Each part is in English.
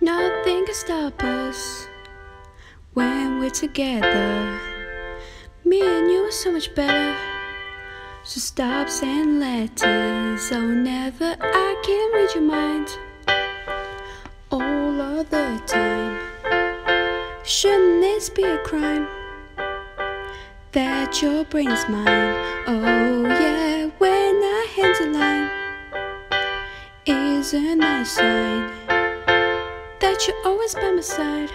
nothing can stop us when we're together. Me and you are so much better. So stop saying letters. Oh, never I can read your mind all of the time. Shouldn't this be a crime? That your brain is mine. Oh, yeah, when our hands align, isn't that a sign that you're always by my side?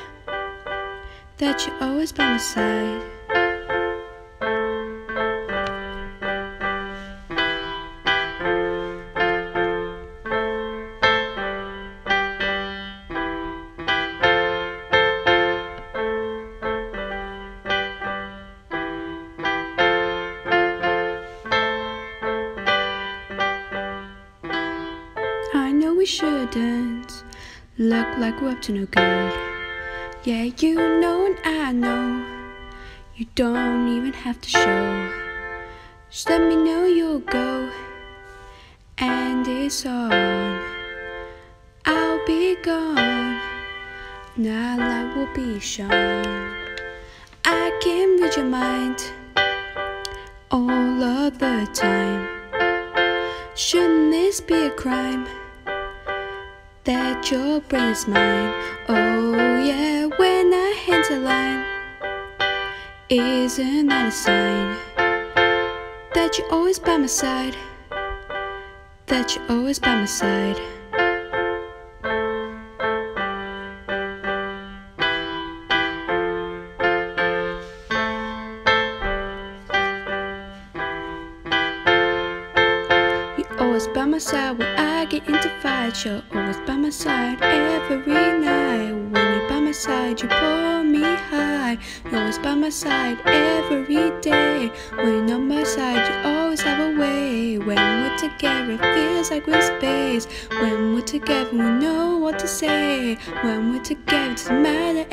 That you're always by my side. I know we shouldn't look like we're up to no good. Yeah, you know and I know you don't even have to show. Just let me know you'll go, and it's on. I'll be gone, now light will be shone. I can read your mind all of the time. Shouldn't this be a crime? That your brain is mine. Oh, yeah, when our hands align. Isn't that a sign? That you're always by my side. That you're always by my side. Always by my side when I get into fights. You're always by my side every night. When you're by my side, you pull me high. You're always by my side every day. When you're on my side, you always have a way. When we're together, it feels like we're in space. When we're together, we know what to say. When we're together, it doesn't matter